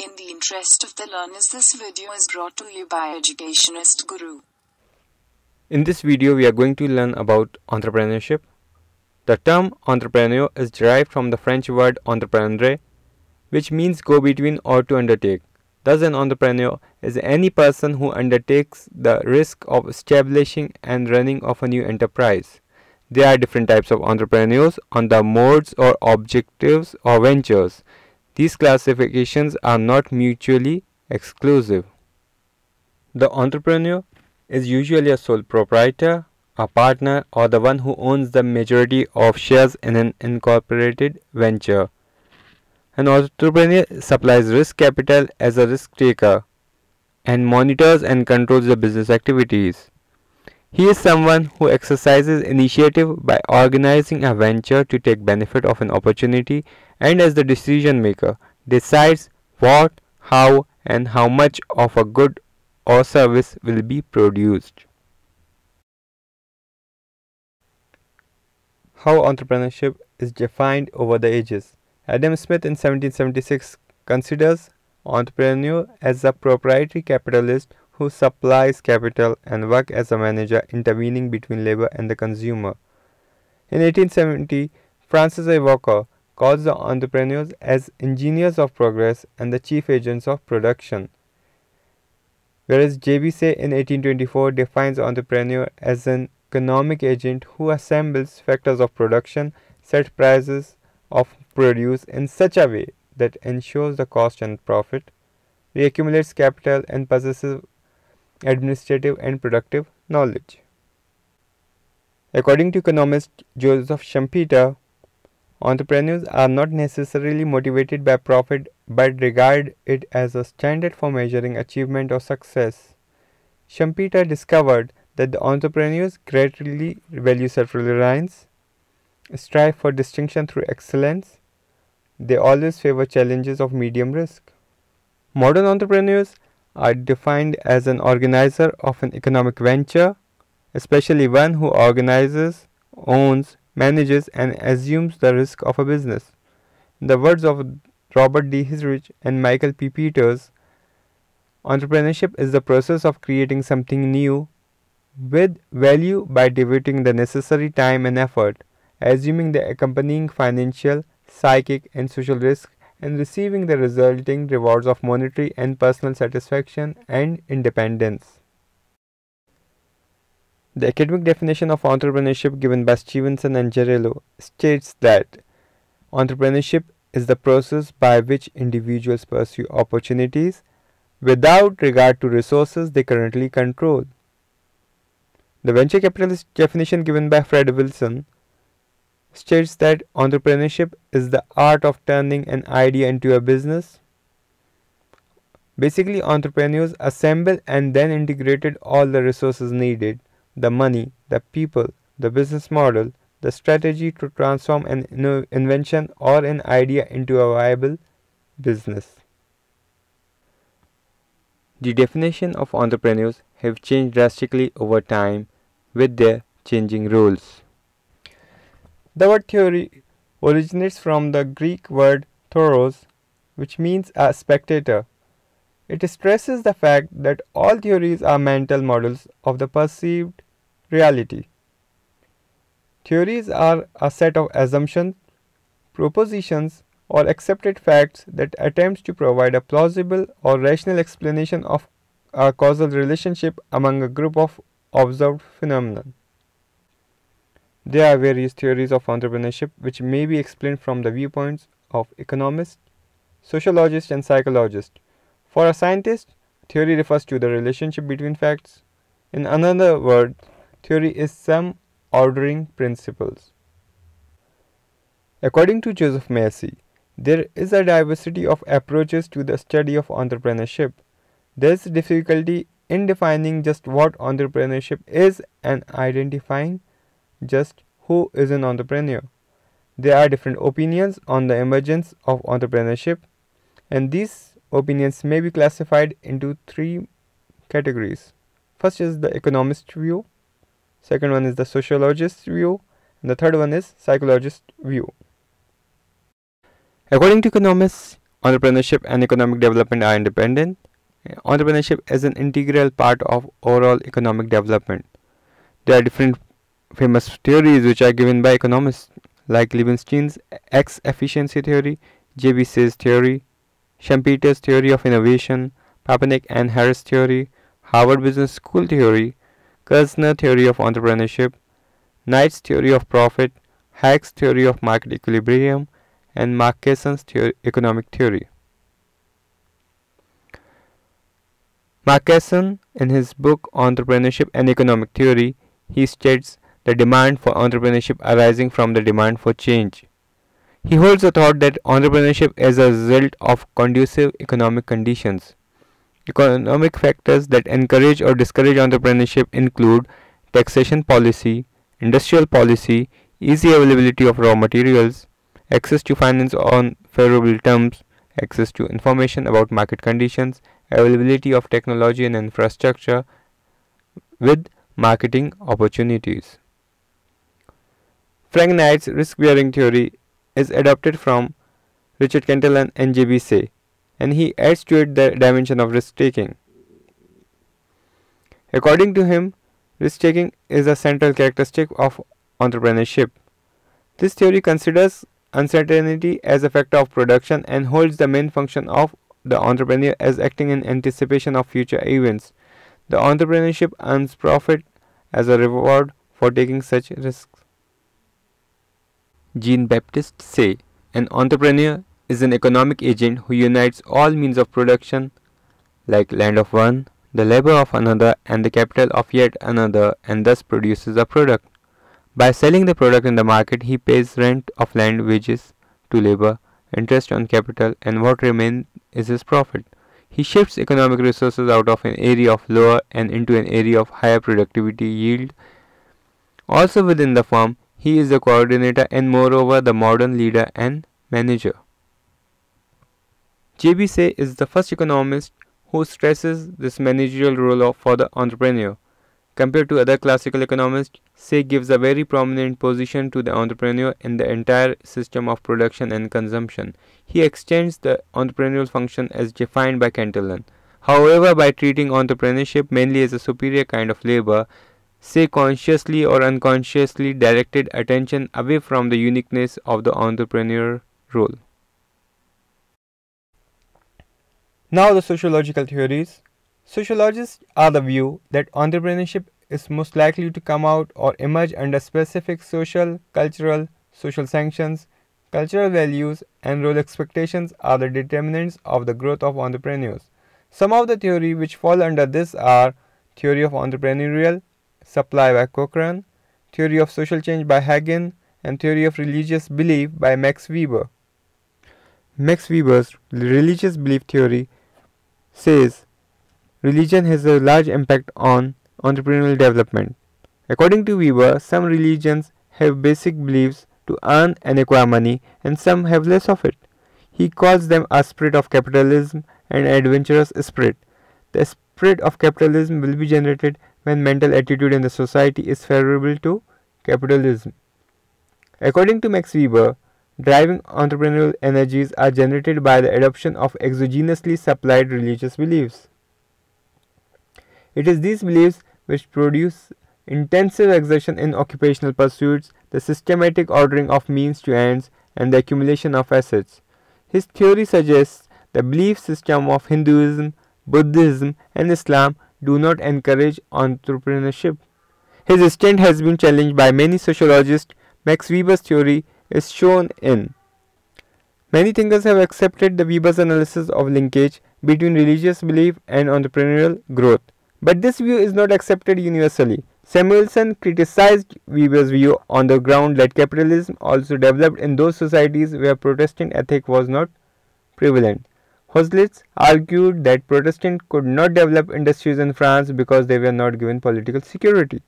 In the interest of the learners, this video is brought to you by Educationist Guru. In this video, we are going to learn about entrepreneurship. The term entrepreneur is derived from the French word entreprendre, which means go between or to undertake. Thus, an entrepreneur is any person who undertakes the risk of establishing and running of a new enterprise. There are different types of entrepreneurs on the modes or objectives or ventures. These classifications are not mutually exclusive. The entrepreneur is usually a sole proprietor, a partner, or the one who owns the majority of shares in an incorporated venture. An entrepreneur supplies risk capital as a risk taker and monitors and controls the business activities. He is someone who exercises initiative by organizing a venture to take benefit of an opportunity and as the decision maker decides what, how and how much of a good or service will be produced. How entrepreneurship is defined over the ages. Adam Smith in 1776 considers entrepreneur as a proprietary capitalist who supplies capital and work as a manager intervening between labor and the consumer. In 1870, Francis A. Walker calls the entrepreneurs as engineers of progress and the chief agents of production. Whereas J.B. Say in 1824 defines entrepreneur as an economic agent who assembles factors of production, set prices of produce in such a way that ensures the cost and profit, reaccumulates capital and possesses administrative and productive knowledge. According to economist Joseph Schumpeter, entrepreneurs are not necessarily motivated by profit but regard it as a standard for measuring achievement or success. Schumpeter discovered that the entrepreneurs greatly value self-reliance, strive for distinction through excellence. They always favor challenges of medium risk. Modern entrepreneurs are defined as an organizer of an economic venture, especially one who organizes, owns, manages, and assumes the risk of a business. In the words of Robert D. Hisrich and Michael P. Peters, entrepreneurship is the process of creating something new with value by devoting the necessary time and effort, assuming the accompanying financial, psychic, and social risk and receiving the resulting rewards of monetary and personal satisfaction and independence. The academic definition of entrepreneurship given by Stevenson and Jarillo states that entrepreneurship is the process by which individuals pursue opportunities without regard to resources they currently control. The venture capitalist definition given by Fred Wilson states that entrepreneurship is the art of turning an idea into a business. Basically, entrepreneurs assemble and then integrated all the resources needed the money, the people, the business model, the strategy to transform an invention or an idea into a viable business. The definition of entrepreneurs have changed drastically over time with their changing roles. The word theory originates from the Greek word theoros, which means a spectator. It stresses the fact that all theories are mental models of the perceived reality. Theories are a set of assumptions, propositions, or accepted facts that attempts to provide a plausible or rational explanation of a causal relationship among a group of observed phenomena. There are various theories of entrepreneurship which may be explained from the viewpoints of economists, sociologists, and psychologists. For a scientist, theory refers to the relationship between facts. In another word, theory is some ordering principles. According to Joseph Massey, there is a diversity of approaches to the study of entrepreneurship. There is difficulty in defining just what entrepreneurship is and identifying just who is an entrepreneur. There are different opinions on the emergence of entrepreneurship, and these opinions may be classified into three categories. First is the economist view, second one is the sociologist view, and the third one is psychologist view. According to economists, entrepreneurship and economic development are independent. Entrepreneurship is an integral part of overall economic development. There are different famous theories which are given by economists like Leibenstein's X efficiency theory, J.B. Say's theory, Schumpeter's theory of innovation, Papanek and Harris theory, Harvard Business School theory, Kirzner theory of entrepreneurship, Knight's theory of profit, Hayek's theory of market equilibrium, and Mark Casson's theory, economic theory. Mark Casson, in his book Entrepreneurship and Economic Theory, he states the demand for entrepreneurship arising from the demand for change. He holds the thought that entrepreneurship is a result of conducive economic conditions. Economic factors that encourage or discourage entrepreneurship include taxation policy, industrial policy, easy availability of raw materials, access to finance on favorable terms, access to information about market conditions, availability of technology and infrastructure with marketing opportunities. Frank Knight's risk-bearing theory is adopted from Richard Cantillon and J.B. Say, and he adds to it the dimension of risk-taking. According to him, risk-taking is a central characteristic of entrepreneurship. This theory considers uncertainty as a factor of production and holds the main function of the entrepreneur as acting in anticipation of future events. The entrepreneurship earns profit as a reward for taking such risks. Jean Baptiste Say An entrepreneur is an economic agent who unites all means of production, like land of one, the labor of another, and the capital of yet another, and thus produces a product. By selling the product in the market, he pays rent of land, wages to labor, interest on capital, and what remains is his profit. He shifts economic resources out of an area of lower and into an area of higher productivity yield. Also within the firm, he is the coordinator and moreover the modern leader and manager. J.B. Say is the first economist who stresses this managerial role for the entrepreneur. Compared to other classical economists, Say gives a very prominent position to the entrepreneur in the entire system of production and consumption. He extends the entrepreneurial function as defined by Cantillon. However, by treating entrepreneurship mainly as a superior kind of labor, Say consciously or unconsciously directed attention away from the uniqueness of the entrepreneur role. Now the sociological theories. Sociologists are the view that entrepreneurship is most likely to come out or emerge under specific social, cultural, social sanctions, cultural values, and role expectations are the determinants of the growth of entrepreneurs. Some of the theory which fall under this are theory of entrepreneurial supply by Cochran, theory of social change by Hagen, and theory of religious belief by Max Weber. Max Weber's religious belief theory says religion has a large impact on entrepreneurial development. According to Weber, some religions have basic beliefs to earn and acquire money, and some have less of it. He calls them a spirit of capitalism and adventurous spirit. The spirit of capitalism will be generated when mental attitude in the society is favorable to capitalism. According to Max Weber, driving entrepreneurial energies are generated by the adoption of exogenously supplied religious beliefs. It is these beliefs which produce intensive exertion in occupational pursuits, the systematic ordering of means to ends, and the accumulation of assets. His theory suggests the belief system of Hinduism, Buddhism, and Islam do not encourage entrepreneurship. His stand has been challenged by many sociologists. Max Weber's theory is shown in. Many thinkers have accepted the Weber's analysis of linkage between religious belief and entrepreneurial growth. But this view is not accepted universally. Samuelson criticized Weber's view on the ground that capitalism also developed in those societies where Protestant ethic was not prevalent. Hoselitz argued that Protestants could not develop industries in France because they were not given political security.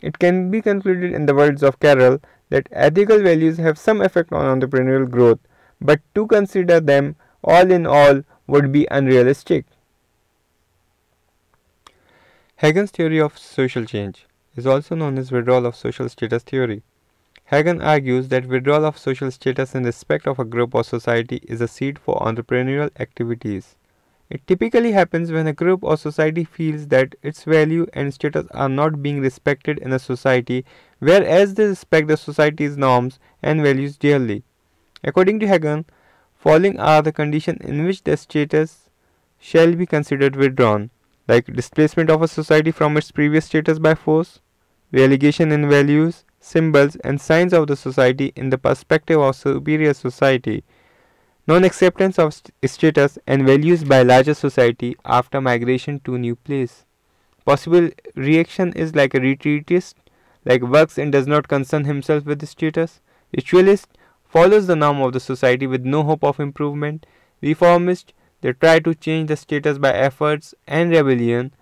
It can be concluded in the words of Carroll that ethical values have some effect on entrepreneurial growth, but to consider them all in all would be unrealistic. Hagen's theory of social change is also known as withdrawal of social status theory. Hagen argues that withdrawal of social status in respect of a group or society is a seed for entrepreneurial activities. It typically happens when a group or society feels that its value and status are not being respected in a society, whereas they respect the society's norms and values dearly. According to Hagen, following are the conditions in which the status shall be considered withdrawn, like displacement of a society from its previous status by force, relegation in values, symbols, and signs of the society in the perspective of superior society, non-acceptance of st status and values by larger society after migration to new place. Possible reaction is like a retreatist, like works and does not concern himself with the status. Ritualist follows the norm of the society with no hope of improvement. Reformist, they try to change the status by efforts and rebellion.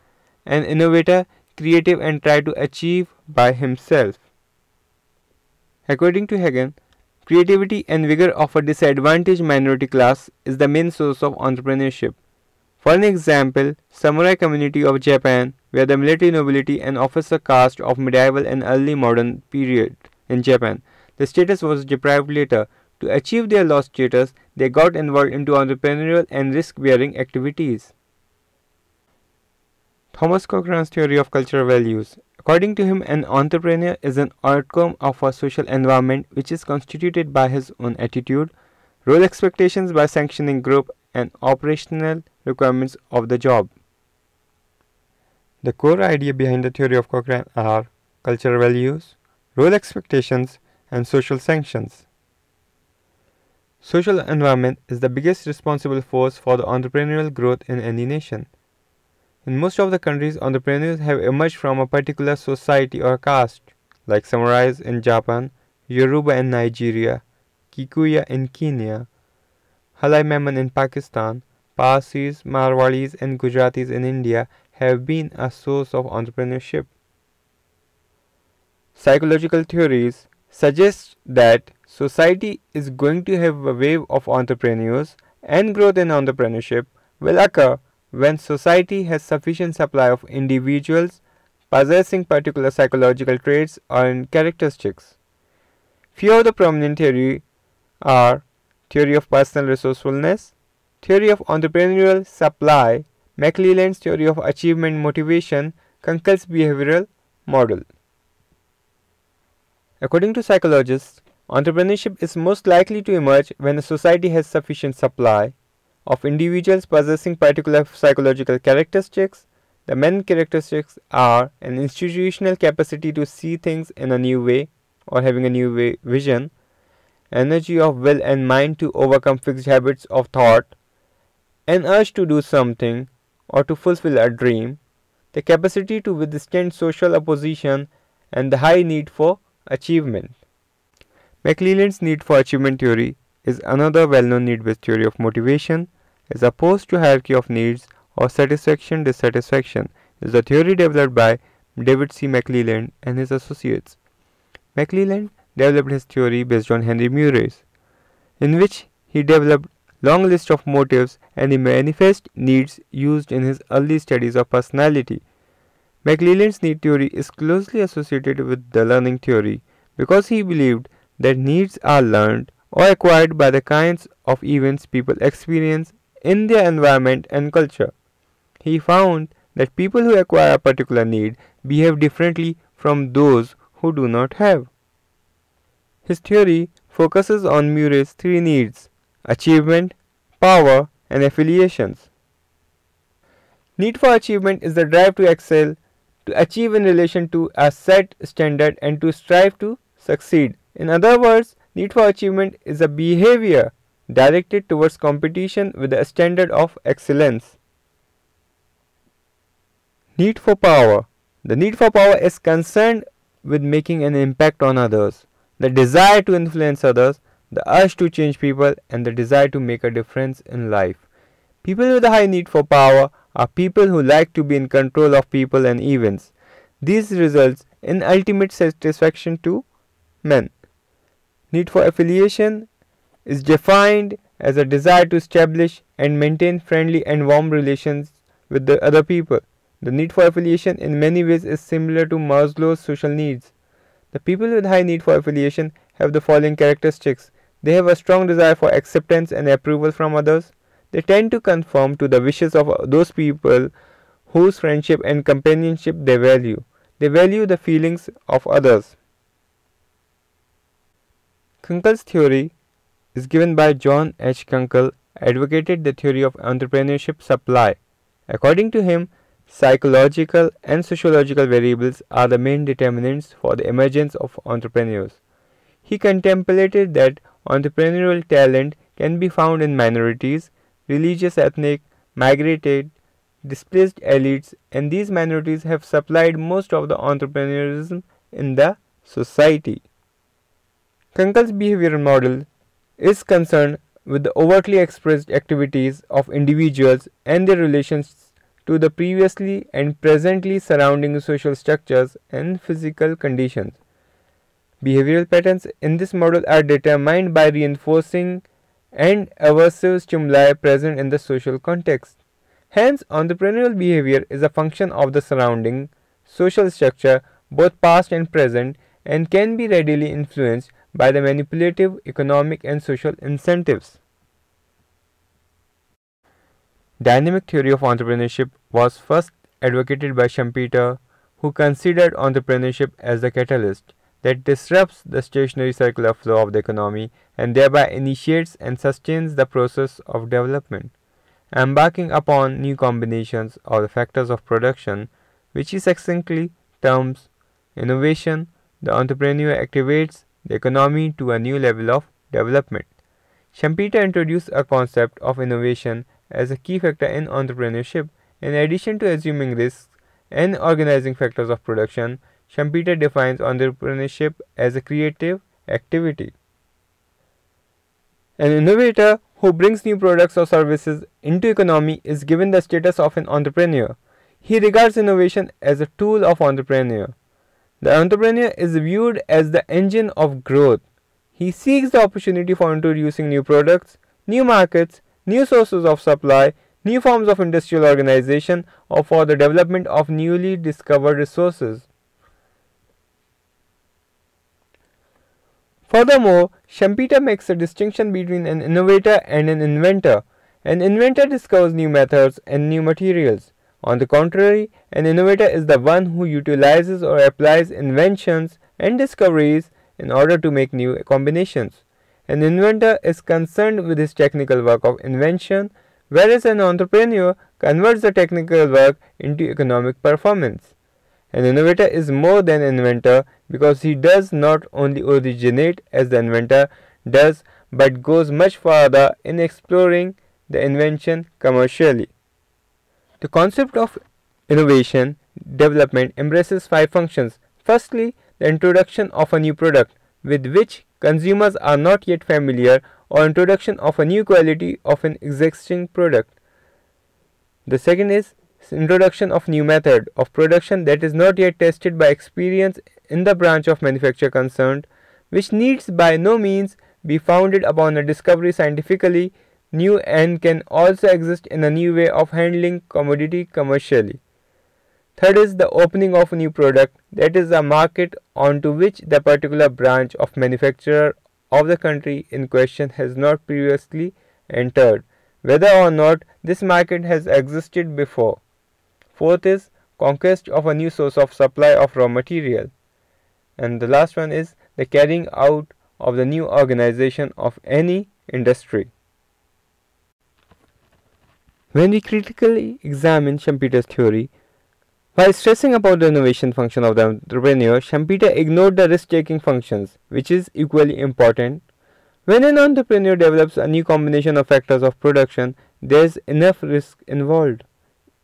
An innovator, creative and try to achieve by himself. According to Hagen, creativity and vigor of a disadvantaged minority class is the main source of entrepreneurship. For an example, samurai community of Japan, where the military nobility and officer caste of medieval and early modern period in Japan, the status was deprived later. To achieve their lost status, they got involved into entrepreneurial and risk-bearing activities. Thomas Cochran's theory of cultural values According to him, an entrepreneur is an outcome of a social environment which is constituted by his own attitude, role expectations by sanctioning group, and operational requirements of the job. The core idea behind the theory of Cochran are cultural values, role expectations, and social sanctions. Social environment is the biggest responsible force for the entrepreneurial growth in any nation. In most of the countries, entrepreneurs have emerged from a particular society or caste, like samurais in Japan, Yoruba in Nigeria, Kikuyu in Kenya, Halai Memon in Pakistan, Parsis, Marwadis, and Gujaratis in India have been a source of entrepreneurship. Psychological theories suggest that society is going to have a wave of entrepreneurs and growth in entrepreneurship will occur when society has sufficient supply of individuals possessing particular psychological traits or characteristics. Few of the prominent theory are theory of personal resourcefulness, theory of entrepreneurial supply, McClelland's theory of achievement motivation, Kunkel's behavioral model. According to psychologists, entrepreneurship is most likely to emerge when a society has sufficient supply of individuals possessing particular psychological characteristics. The main characteristics are an institutional capacity to see things in a new way or having a new way vision, energy of will and mind to overcome fixed habits of thought, an urge to do something or to fulfill a dream, the capacity to withstand social opposition, and the high need for achievement. McClelland's need for achievement theory is another well-known need-based theory of motivation as opposed to hierarchy of needs or satisfaction dissatisfaction is a theory developed by David C. McClelland and his associates. McClelland developed his theory based on Henry Murray's, in which he developed long list of motives and the manifest needs used in his early studies of personality. McClelland's need theory is closely associated with the learning theory because he believed that needs are learned or acquired by the kinds of events people experience in their environment and culture. He found that people who acquire a particular need behave differently from those who do not have. His theory focuses on Murray's three needs achievement, power, and affiliations. Need for achievement is the drive to excel, to achieve in relation to a set standard, and to strive to succeed. In other words, need for achievement is a behavior directed towards competition with a standard of excellence. Need for power. The need for power is concerned with making an impact on others, the desire to influence others, the urge to change people, and the desire to make a difference in life. People with a high need for power are people who like to be in control of people and events. This results in ultimate satisfaction to men. Need for affiliation is defined as a desire to establish and maintain friendly and warm relations with the other people. The need for affiliation in many ways is similar to Maslow's social needs. The people with high need for affiliation have the following characteristics. They have a strong desire for acceptance and approval from others. They tend to conform to the wishes of those people whose friendship and companionship they value. They value the feelings of others. Kunkel's theory is given by John H. Kunkel, advocated the theory of entrepreneurship supply. According to him, psychological and sociological variables are the main determinants for the emergence of entrepreneurs. He contemplated that entrepreneurial talent can be found in minorities, religious, ethnic, migrated, displaced elites, and these minorities have supplied most of the entrepreneurism in the society. Kunkel's behavioral model is concerned with the overtly expressed activities of individuals and their relations to the previously and presently surrounding social structures and physical conditions. Behavioral patterns in this model are determined by reinforcing and aversive stimuli present in the social context. Hence, entrepreneurial behavior is a function of the surrounding social structure, both past and present, and can be readily influenced by the manipulative economic and social incentives. Dynamic theory of entrepreneurship was first advocated by Schumpeter, who considered entrepreneurship as the catalyst that disrupts the stationary circular flow of the economy and thereby initiates and sustains the process of development, embarking upon new combinations of the factors of production, which he succinctly terms innovation. The entrepreneur activates the economy to a new level of development. Schumpeter introduced a concept of innovation as a key factor in entrepreneurship. In addition to assuming risks and organizing factors of production, Schumpeter defines entrepreneurship as a creative activity. An innovator who brings new products or services into economy is given the status of an entrepreneur. He regards innovation as a tool of entrepreneur. The entrepreneur is viewed as the engine of growth. He seeks the opportunity for introducing new products, new markets, new sources of supply, new forms of industrial organization, or for the development of newly discovered resources. Furthermore, Schumpeter makes a distinction between an innovator and an inventor. An inventor discovers new methods and new materials. On the contrary, an innovator is the one who utilizes or applies inventions and discoveries in order to make new combinations. An inventor is concerned with his technical work of invention, whereas an entrepreneur converts the technical work into economic performance. An innovator is more than an inventor because he does not only originate as the inventor does but goes much farther in exploring the invention commercially. The concept of innovation development embraces five functions. Firstly, the introduction of a new product with which consumers are not yet familiar or introduction of a new quality of an existing product. The second is introduction of new method of production that is not yet tested by experience in the branch of manufacture concerned, which needs by no means be founded upon a discovery scientifically new and can also exist in a new way of handling commodity commercially. Third is the opening of a new product that is a market onto which the particular branch of manufacturer of the country in question has not previously entered, whether or not this market has existed before. Fourth is conquest of a new source of supply of raw material. And the last one is the carrying out of the new organization of any industry. When we critically examine Schumpeter's theory, while stressing about the innovation function of the entrepreneur, Schumpeter ignored the risk-taking functions, which is equally important. When an entrepreneur develops a new combination of factors of production, there is enough risk involved.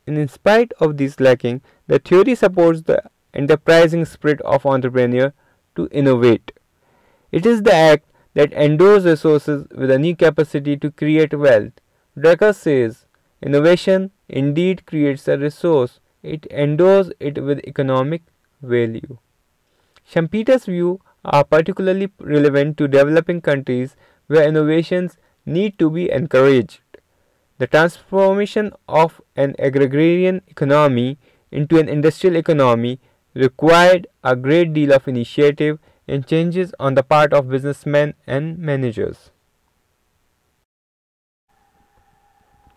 And in spite of this lacking, the theory supports the enterprising spirit of entrepreneur to innovate. It is the act that endows resources with a new capacity to create wealth. Drucker says, Innovation indeed creates a resource, it endows it with economic value. Schumpeter's view are particularly relevant to developing countries where innovations need to be encouraged. The transformation of an agrarian economy into an industrial economy required a great deal of initiative and changes on the part of businessmen and managers.